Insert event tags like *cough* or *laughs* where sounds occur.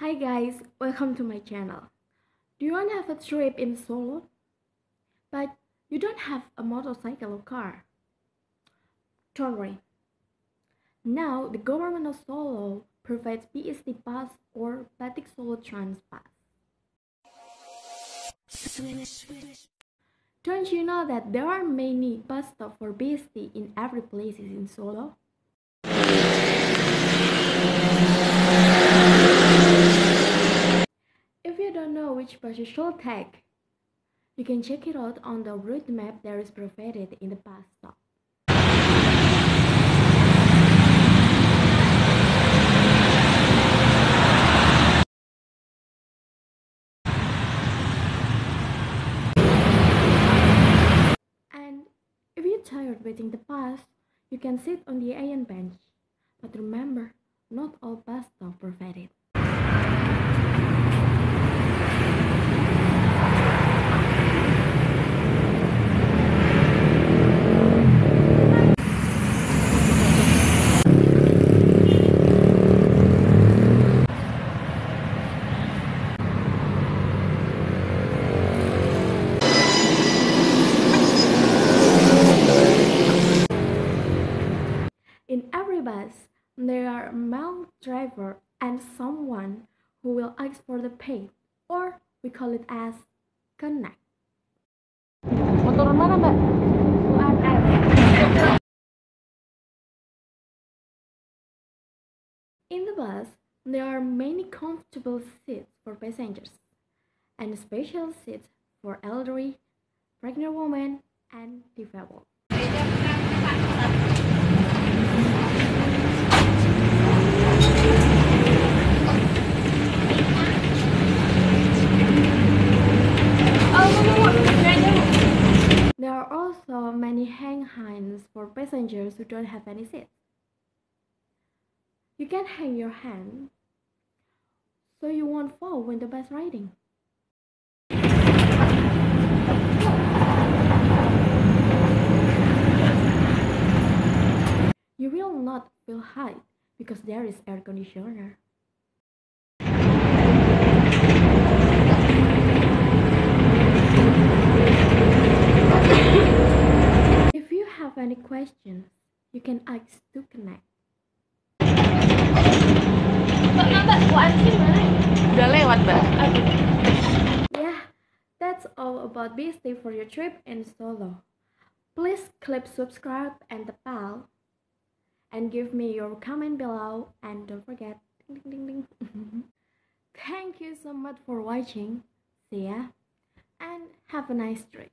Hi guys, welcome to my channel. Do you want to have a trip in Solo? But you don't have a motorcycle or car. Don't worry. Now the government of Solo provides BST Pass or Batik Solo Trans Pass. Don't you know that there are many bus stops for BST in every places in Solo? If you which bus you can check it out on the route map that is provided in the bus stop. And if you're tired waiting the bus, you can sit on the iron bench. But remember, not all bus stops provided. In every bus, there are a male driver and someone who will ask for the pay, or we call it as connect. Motor mana mbak? In the bus, there are many comfortable seats for passengers and special seats for elderly, pregnant women, and disabled. There are also many hang hands for passengers who don't have any seats. You can hang your hand so you won't fall when the bus riding. You will not feel hot because there is air conditioner. If you have any questions, you can ask to connect. Mbak, mbak, kok antri mana? Udah lewat mbak. Yeah, that's all about BST for your trip in Solo. Please click subscribe and the bell and give me your comment below and don't forget ding ding ding. *laughs* Thank you so much for watching. See ya and have a nice trip.